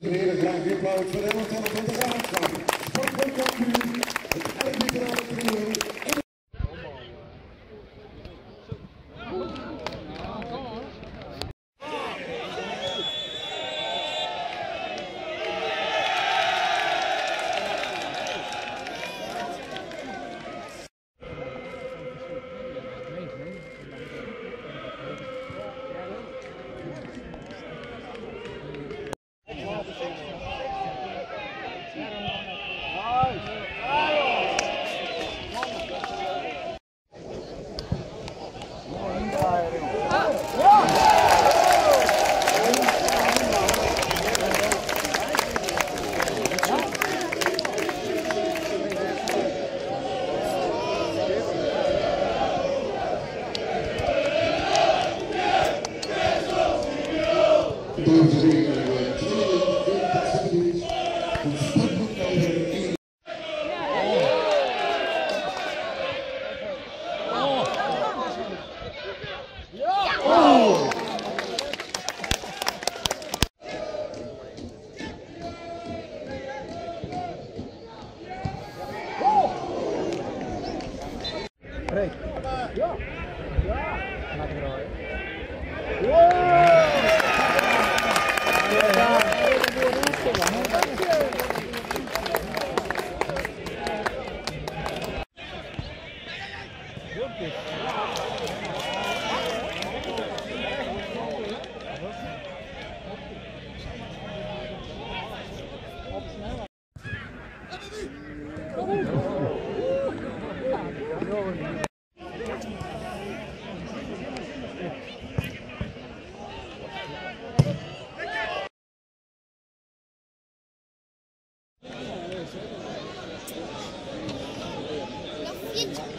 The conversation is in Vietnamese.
Primeiro grande aplauso, levantando a bandeira. Rey. Good. 不要胡言。